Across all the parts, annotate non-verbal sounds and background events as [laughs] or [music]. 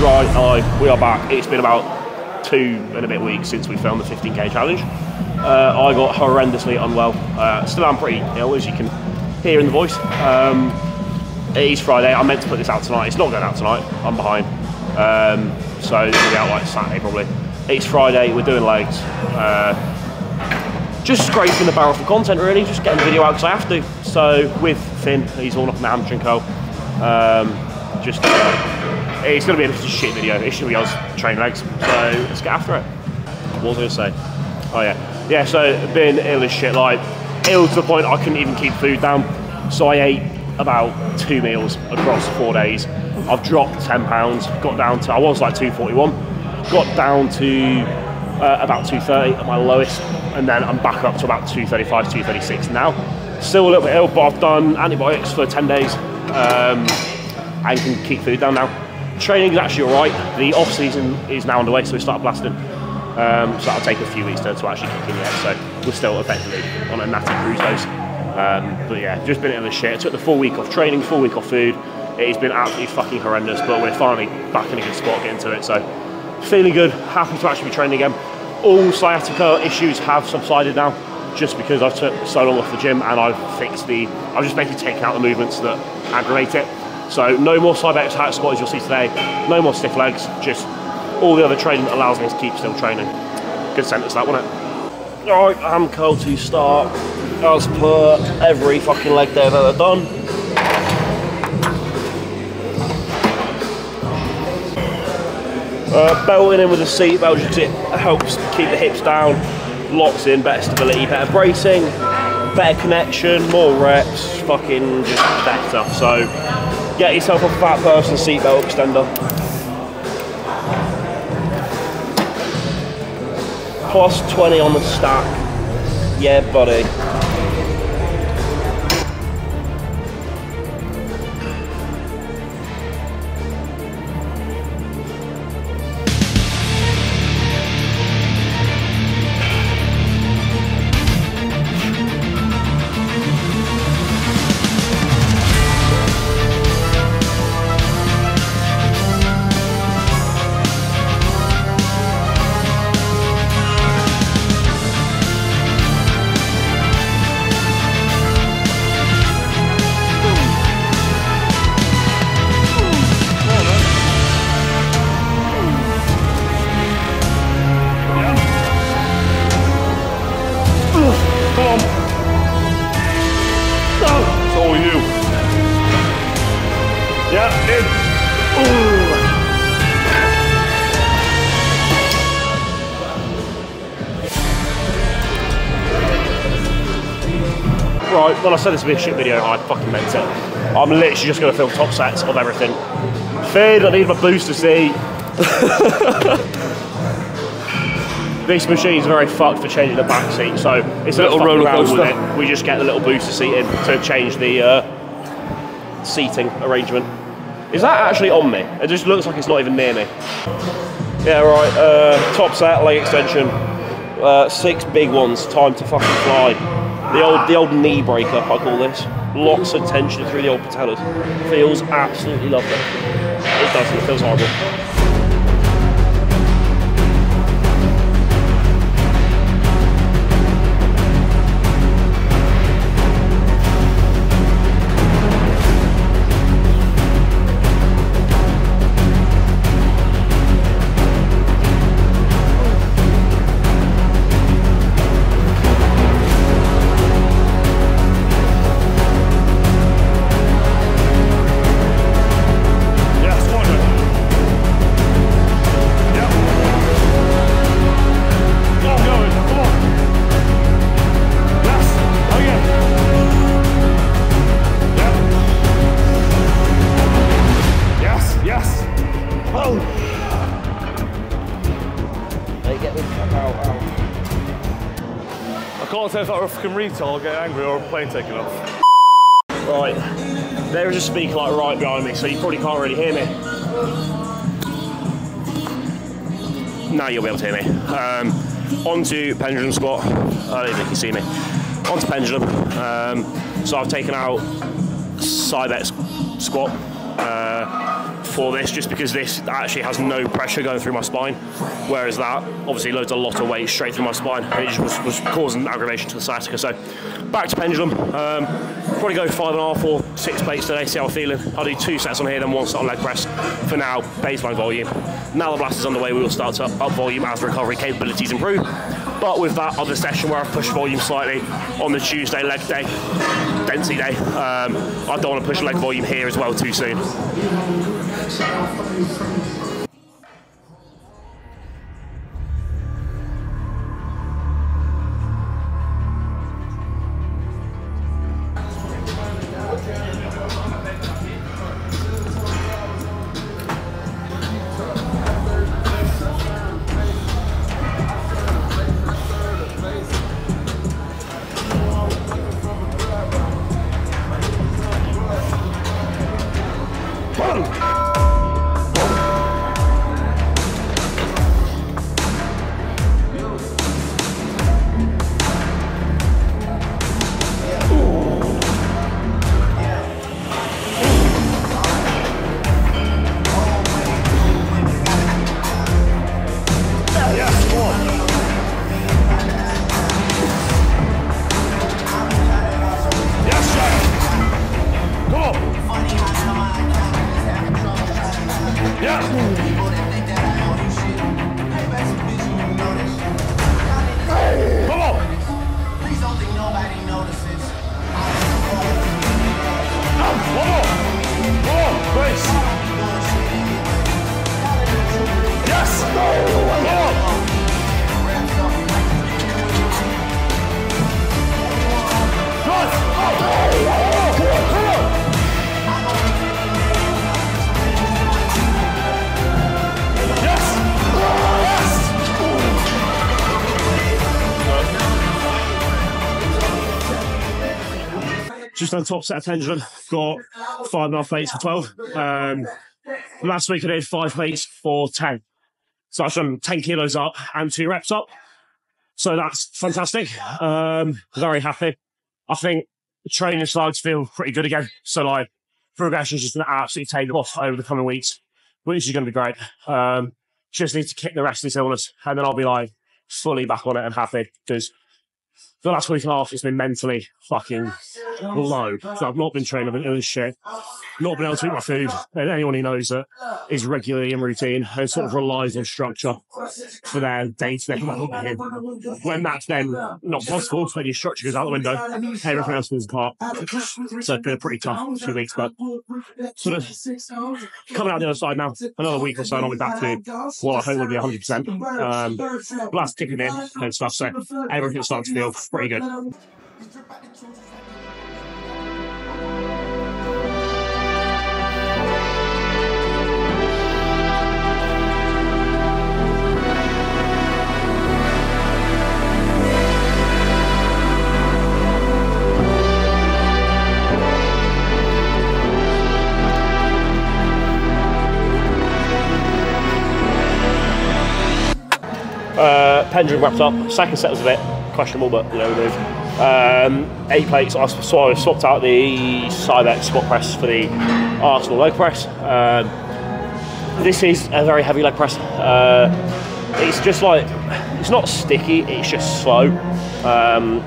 Right, hi, we are back. It's been about two and a bit weeks since we filmed the 15k challenge. Uh, I got horrendously unwell. Uh, still am pretty ill, as you can hear in the voice. Um, it is Friday. I meant to put this out tonight. It's not going out tonight. I'm behind. Um, so it'll be out like Saturday probably. It's Friday. We're doing legs. Uh, just scraping the barrel for content really. Just getting the video out because I have to. So with Finn, he's all up in the hamstring curl. Um, just uh, it's going to be a shit video. It's going to be us train legs. So let's get after it. What was I going to say? Oh yeah, yeah. So being ill as shit, like ill to the point I couldn't even keep food down. So I ate about two meals across four days. I've dropped 10 pounds, got down to, I was like 241, got down to uh, about 230 at my lowest, and then I'm back up to about 235, 236 now. Still a little bit ill, but I've done antibiotics for 10 days um, and can keep food down now. Training is actually all right. The off season is now underway, so we start blasting. Um, so that'll take a few weeks to, to actually kick in yet. So we're still effectively on a natty cruise dose. Um, but yeah, just been in the shit. I took the full week off training, full week off food. It's been absolutely fucking horrendous, but we're finally back in a good spot getting to it. So feeling good, happy to actually be training again. All sciatica issues have subsided now, just because I've took so long off the gym and I've fixed the, I've just basically taken out the movements that aggravate it. So no more Cybex hack squat as you'll see today, no more stiff legs, just all the other training that allows me to keep still training. Good sentence that, wasn't it? Alright, I'm cold to start as per every fucking leg day I've ever done. Uh, belting in with a seat belt just it helps keep the hips down, locks in, better stability, better bracing, better connection, more reps, fucking just better. So get yourself a fat person seatbelt extender. Plus 20 on the stack. Yeah, buddy. When I said this would be a shit video, I fucking meant it. I'm literally just going to film top sets of everything. Fade, I need my booster seat. [laughs] this machine's very fucked for changing the back seat, so it's a Little roller coaster. With it. We just get the little booster seat in to change the uh, seating arrangement. Is that actually on me? It just looks like it's not even near me. Yeah, right. Uh, top set, leg extension. Uh, six big ones. Time to fucking fly. The old, the old knee breaker, I call this. Lots of tension through the old patellas. Feels absolutely lovely. It doesn't. It feels horrible. [laughs] If that were a fucking retard or get angry or a plane taking off. Right. There is a speaker like right behind me, so you probably can't really hear me. Now you'll be able to hear me. Um, onto pendulum squat. I don't think you see me. Onto pendulum. Um, so I've taken out Cybex squat, uh, for this just because this actually has no pressure going through my spine, whereas that obviously loads a lot of weight straight through my spine and it was, was causing aggravation to the sciatica. So back to pendulum. Um, probably go five and a half or six plates today, see how I'm feeling. I'll do two sets on here, then one set on leg press for now, baseline volume. Now the blast is underway, we will start to up volume as recovery capabilities improve. But with that other session where I've pushed volume slightly on the Tuesday leg day, density day, um, I don't want to push leg volume here as well too soon. Shout out from you, from you. Just done top set of pendulum. Got five and a half plates for 12. Um, last week I did five plates for 10. So I've done 10 kilos up and two reps up. So that's fantastic. Um, very happy. I think the training slides feel pretty good again. So like progression is just going to absolutely take off over the coming weeks, which is going to be great. Um, just need to kick the rest of this illness and then I'll be like fully back on it and happy because the last week and a half has been mentally fucking low. So I've not been training, I've been doing shit, not been able to eat my food. And anyone who knows that is regularly in routine and sort of relies on structure for their day to day When that's then not possible, when your structure goes out the window, everything else falls apart. So it's been a pretty tough few weeks, but sort of coming out the other side now, another week or so, and I'll be back to what I hope will be 100%. Um, blast kicking in and stuff, so everything's starting to feel pretty good. Uh, pendulum wrapped up. Second set was a bit questionable, but you know, move. Um, eight plates. I so I swapped out the Cybex squat press for the Arsenal leg press. Um, this is a very heavy leg press. Uh, it's just like it's not sticky. It's just slow, um,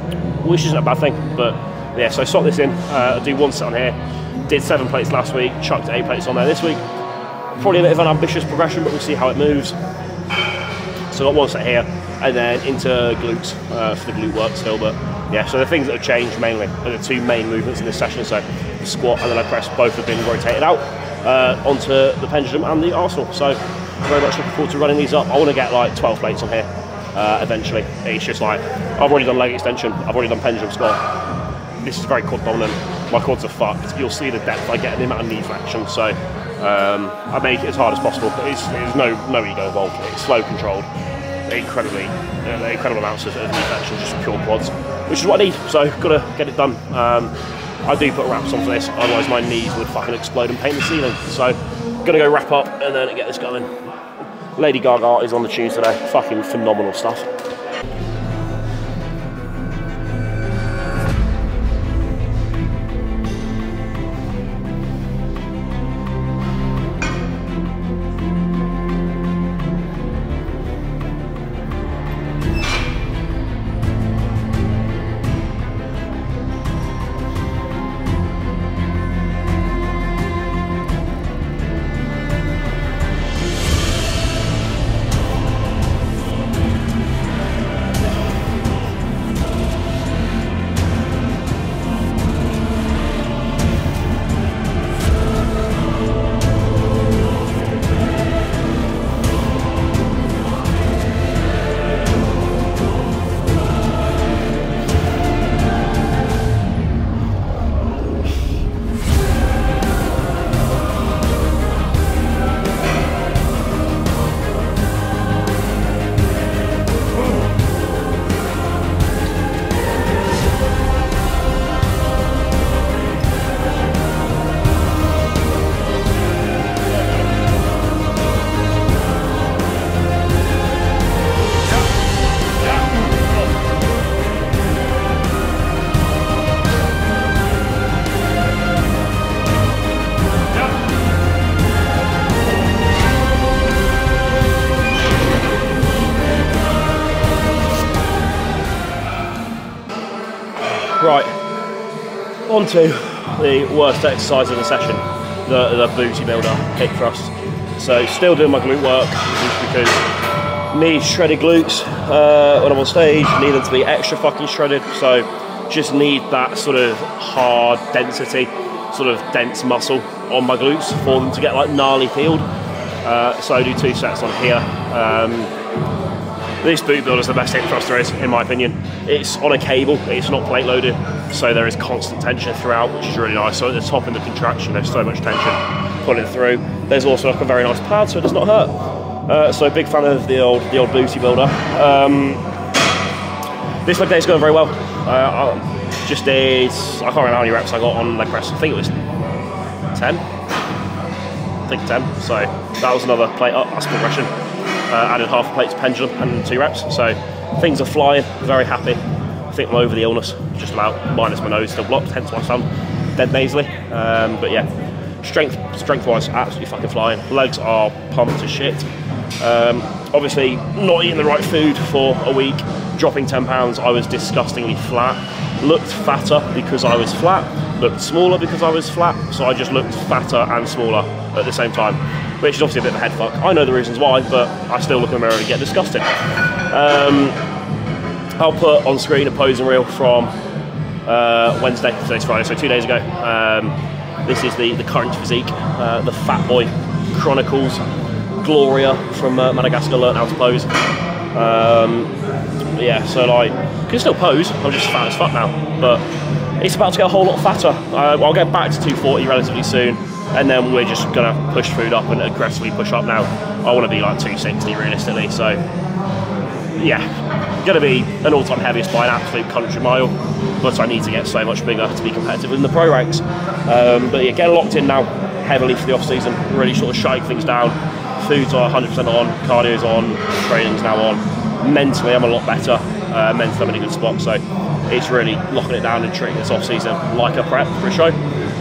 which isn't a bad thing. But yeah, so I swapped this in. Uh, I do one set on here. Did seven plates last week. Chucked eight plates on there this week. Probably a bit of an ambitious progression, but we'll see how it moves. So I got one set here, and then into glutes uh, for the glute work still. But yeah, so the things that have changed mainly are the two main movements in this session. So the squat and the leg press both have been rotated out uh, onto the pendulum and the arsenal. So very much looking forward to running these up. I want to get like 12 plates on here uh, eventually. It's just like I've already done leg extension, I've already done pendulum squat. This is very quad dominant. My quads are fucked. You'll see the depth I get and the amount of knee flexion. So um, I make it as hard as possible, but it's, there's no no ego involved. It's slow controlled, incredibly uh, incredible amounts of, of just pure quads, which is what I need. So gotta get it done. Um, I do put wraps on for this, otherwise my knees would fucking explode and paint the ceiling. So gonna go wrap up and then get this going. Lady Gaga is on the tunes today. Fucking phenomenal stuff. Right, on to the worst exercise of the session, the, the booty builder, hip thrust. So still doing my glute work, just because need shredded glutes uh, when I'm on stage, need them to be extra fucking shredded, so just need that sort of hard density, sort of dense muscle on my glutes for them to get like gnarly peeled. Uh, so I do two sets on here. Um, this boot builder is the best hip thrust there is, in my opinion. It's on a cable, it's not plate loaded, so there is constant tension throughout, which is really nice. So at the top in the contraction, there's so much tension pulling through. There's also like a very nice pad, so it does not hurt. Uh, so big fan of the old the old booty builder. Um, this leg day is going very well. Uh, I just did, I can't remember how many reps I got on leg press. I think it was 10. I think 10. So that was another plate up, that's progression. Uh, added half a plate to pendulum and two reps. So things are flying, very happy. I think I'm over the illness, just about, minus my nose still blocked, hence why I sound dead nasally. Um, but yeah, strength strength wise, absolutely fucking flying. Legs are pumped to shit. Um, obviously, not eating the right food for a week, dropping 10 pounds, I was disgustingly flat. Looked fatter because I was flat, looked smaller because I was flat, so I just looked fatter and smaller at the same time, which is obviously a bit of a head fuck. I know the reasons why, but I still look in the mirror and get disgusted. Um, I'll put on screen a posing reel from uh, Wednesday, today's Friday, so two days ago. Um, this is the, the current physique, uh, the Fat Boy Chronicles, Gloria from uh, Madagascar learnt how to pose. Um, yeah, so like, can still pose, I'm just fat as fuck now, but it's about to get a whole lot fatter. Uh, I'll get back to 240 relatively soon, and then we're just gonna push food up and aggressively push up now. I wanna be like 260 realistically, so yeah, going to be an all-time heaviest by an absolute country mile, but I need to get so much bigger to be competitive in the pro ranks. Um, but yeah, get locked in now heavily for the off-season, really sort of shake things down. Food's are 100% on, cardio's on, training's now on. Mentally, I'm a lot better. Uh, mentally, I'm in a good spot, so it's really locking it down and treating this off-season like a prep for a show,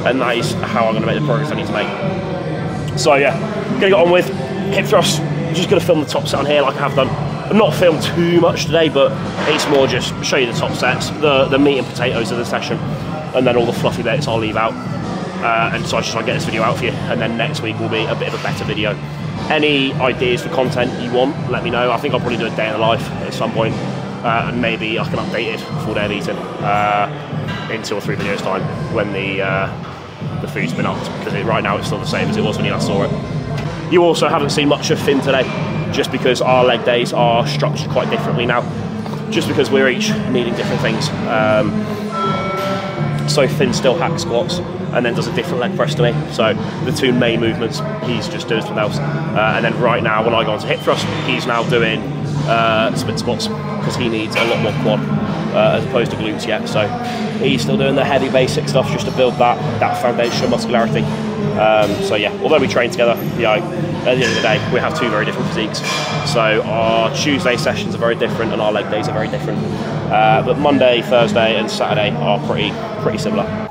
and that is how I'm going to make the progress I need to make. So yeah, gonna get on with hip thrust. I'm just gonna film the top set on here like I have done. I've not filmed too much today, but it's more just show you the top sets, the, the meat and potatoes of the session, and then all the fluffy bits I'll leave out. Uh, and so I just want to get this video out for you, and then next week will be a bit of a better video. Any ideas for content you want, let me know. I think I'll probably do a day in the life at some point, uh, and maybe I can update it full day of eating uh, in two or three videos time when the uh, the food's been upped, because it, right now it's still the same as it was when you last saw it. You also haven't seen much of Finn today, just because our leg days are structured quite differently now, just because we're each needing different things. Um, so Finn still hack squats and then does a different leg press to me. So the two main movements, he's just doing something else. Uh, and then right now, when I go on to hip thrust, he's now doing uh, split squats because he needs a lot more quad uh, as opposed to glutes yet. So he's still doing the heavy basic stuff just to build that that foundation of muscularity. Um, so yeah, although we train together, you know, at the end of the day, we have two very different physiques. So our Tuesday sessions are very different, and our leg days are very different. Uh, but Monday, Thursday, and Saturday are pretty pretty similar.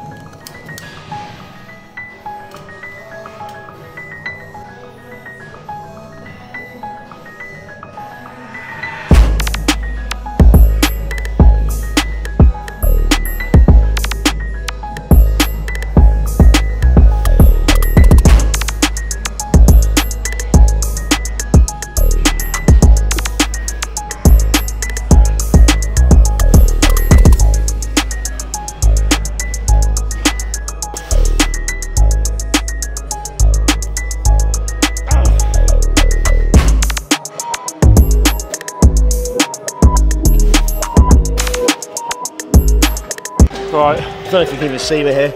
Me here.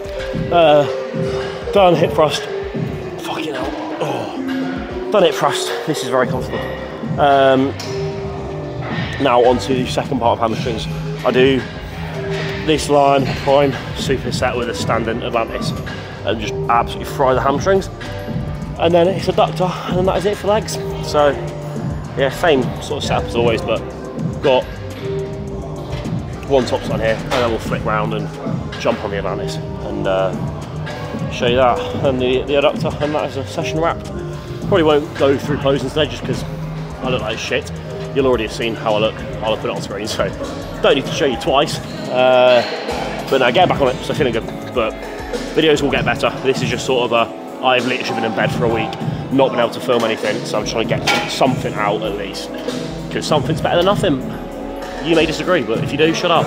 Uh, done hip thrust. Fucking hell. Oh. Done hip thrust. This is very comfortable. Um, now on to the second part of hamstrings. I do this line prime superset with a standing Atlantis and just absolutely fry the hamstrings. And then it's a adductor and that is it for legs. So yeah, same sort of setup as always, but got one top's on here, and then we'll flick round and jump on the Atlantis and uh, show you that and the, the adductor, and that is a session wrap. Probably won't go through posing today just because I look like shit. You'll already have seen how I look. I'll have put it on screen, so don't need to show you twice. Uh, But no, getting back on it, so feeling good. But videos will get better. This is just sort of a I've literally been in bed for a week, not been able to film anything, so I'm trying to get something out at least. Because something's better than nothing. You may disagree, but if you do, shut up.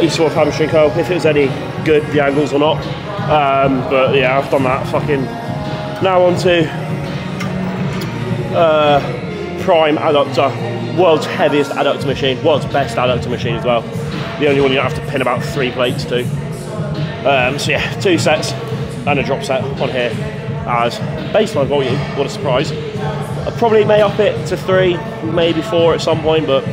What you saw of if it was any good, the angles or not. Um, but yeah, I've done that fucking. Now on to uh, Prime adductor, world's heaviest adductor machine, world's best adductor machine as well. The only one you don't have to pin about three plates to. Um, so yeah, two sets and a drop set on here as baseline volume. What a surprise! I probably may up it to three, maybe four at some point, but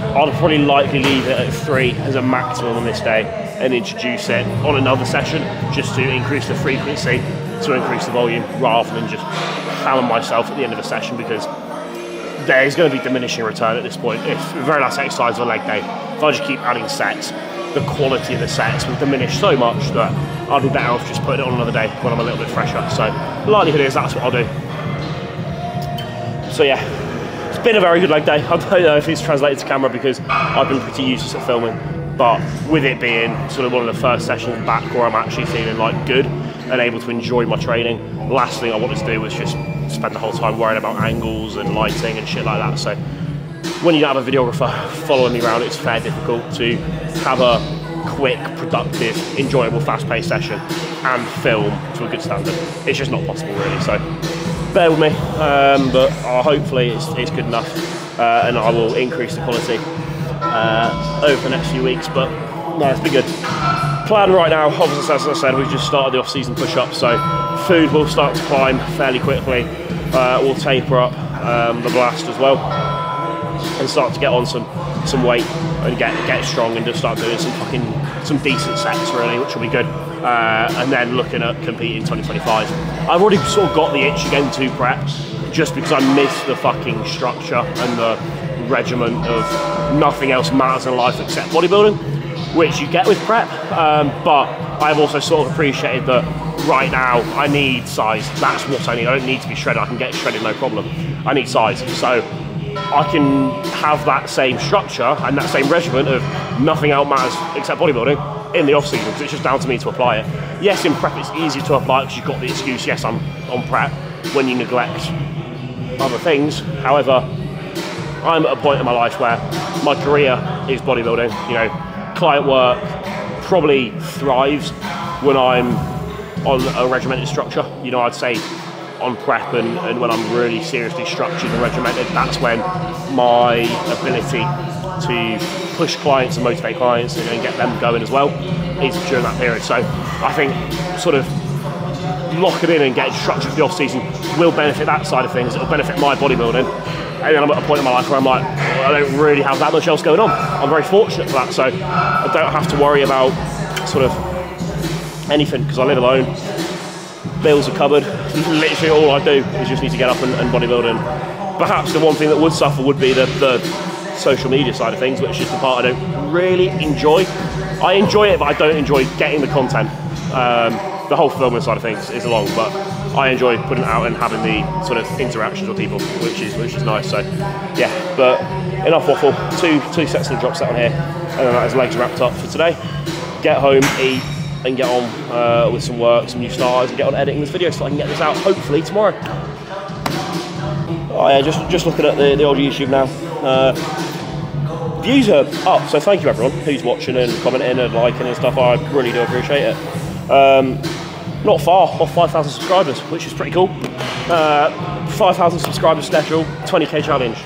I'd probably likely leave it at three as a maximum on this day and introduce it on another session just to increase the frequency, to increase the volume, rather than just hammer myself at the end of a session because there is going to be diminishing return at this point. If the very last exercise of a leg day, if I just keep adding sets, the quality of the sets will diminish so much that I'll be better off just putting it on another day when I'm a little bit fresher. So the likelihood is that's what I'll do. So yeah, it's been a very good leg day. I don't know if it's translated to camera because I've been pretty useless at filming, but with it being sort of one of the first sessions back where I'm actually feeling like good and able to enjoy my training, last thing I wanted to do was just spend the whole time worrying about angles and lighting and shit like that. So when you don't have a videographer following me around, it's fair difficult to have a quick, productive, enjoyable, fast-paced session and film to a good standard. It's just not possible really. So bear with me, um, but uh, hopefully it's, it's, good enough uh, and I will increase the quality uh, over the next few weeks. But no, it's been good. Plan right now, obviously, as I said, we've just started the off-season push-up, so food will start to climb fairly quickly. Uh, we'll taper up um, the blast as well and start to get on some some weight and get get strong and just start doing some fucking some decent sets really, which will be good. Uh, and then looking at competing 2025. I've already sort of got the itch again to prep, just because I miss the fucking structure and the regiment of nothing else matters in life except bodybuilding, which you get with prep. Um, but I've also sort of appreciated that right now I need size. That's what I need. I don't need to be shredded. I can get shredded no problem. I need size. So I can have that same structure and that same regiment of nothing else matters except bodybuilding in the off season because it's just down to me to apply it. Yes, in prep it's easy to apply because you've got the excuse. Yes, I'm on prep when you neglect other things. However, I'm at a point in my life where my career is bodybuilding. You know, client work probably thrives when I'm on a regimented structure. You know, I'd say on prep and, and when I'm really seriously structured and regimented, that's when my ability to push clients and motivate clients and, and get them going as well is during that period. So I think sort of locking in and getting structured for the off season will benefit that side of things. It'll benefit my bodybuilding. And then I'm at a point in my life where I'm like, I don't really have that much else going on. I'm very fortunate for that, so I don't have to worry about sort of anything because I live alone. Bills are covered. Literally, all I do is just need to get up and, and bodybuild. And perhaps the one thing that would suffer would be the, the social media side of things, which is the part I don't really enjoy. I enjoy it, but I don't enjoy getting the content. Um, the whole filming side of things is along, but I enjoy putting it out and having the sort of interactions with people, which is which is nice. So yeah, but enough waffle. Two two sets of drop set on here, and then that is legs wrapped up for today. Get home, eat, and get on uh, with some work, some new starters, and get on editing this video so I can get this out hopefully tomorrow. Oh yeah, just just looking at the, the old YouTube now. Uh, views are up, so thank you everyone who's watching and commenting and liking and stuff. I really do appreciate it. Um, not far off 5,000 subscribers, which is pretty cool. Uh, 5,000 subscribers special, 20k challenge.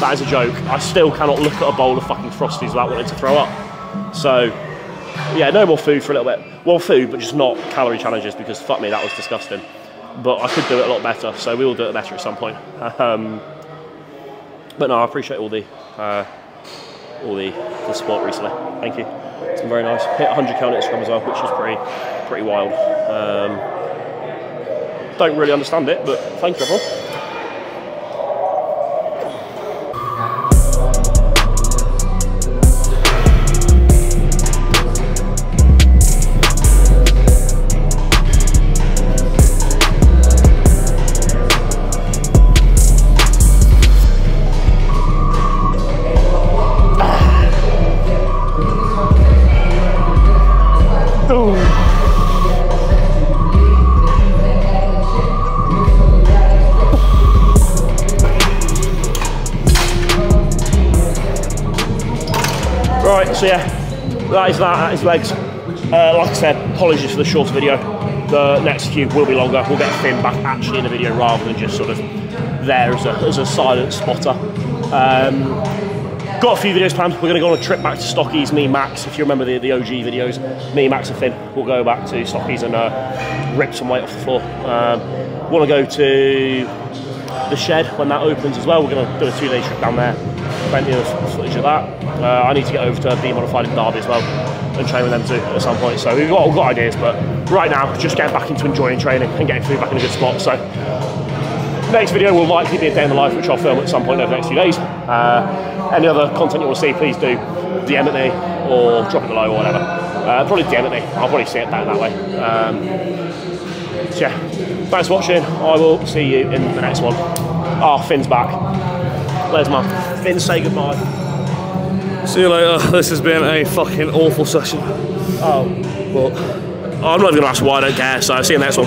That is a joke. I still cannot look at a bowl of fucking Frosties without wanting to throw up. So, yeah, no more food for a little bit. Well, food, but just not calorie challenges because fuck me, that was disgusting. But I could do it a lot better, so we will do it better at some point. [laughs] Um, but no, I appreciate all the uh, all the, the support recently. Thank you. It's been very nice. Hit 100k on Instagram as well, which is pretty pretty wild. Um, don't really understand it, but thank you everyone. Right, so yeah, that is that, that is legs. Uh, like I said, apologies for the shorter video. The next few will be longer. We'll get Finn back actually in the video rather than just sort of there as a, as a silent spotter. Um, got a few videos planned. We're going to go on a trip back to Stockies, me, Max. If you remember the, the OG videos, me, Max, and Finn, we'll go back to Stockies and uh, rip some weight off the floor. Um, Want to go to the shed when that opens as well. We're going to do a two-day trip down there. Plenty of footage of that. Uh, I need to get over to Be Modified in Derby as well and train with them too at some point. So we've got, we've got ideas, but right now, just getting back into enjoying training and getting food back in a good spot. So next video will likely be a day in the life, which I'll film at some point over the next few days. Uh, any other content you want to see, please do DM at me or drop it below or whatever. Uh, probably DM at me. I'll probably see it down that way. Um, so yeah, thanks for watching. I will see you in the next one. Ah, oh, Finn's back. There's my Finn. Say goodbye. See you later. [laughs] This has been a fucking awful session. Oh, But I'm not even gonna ask why. I don't care. So see you next one.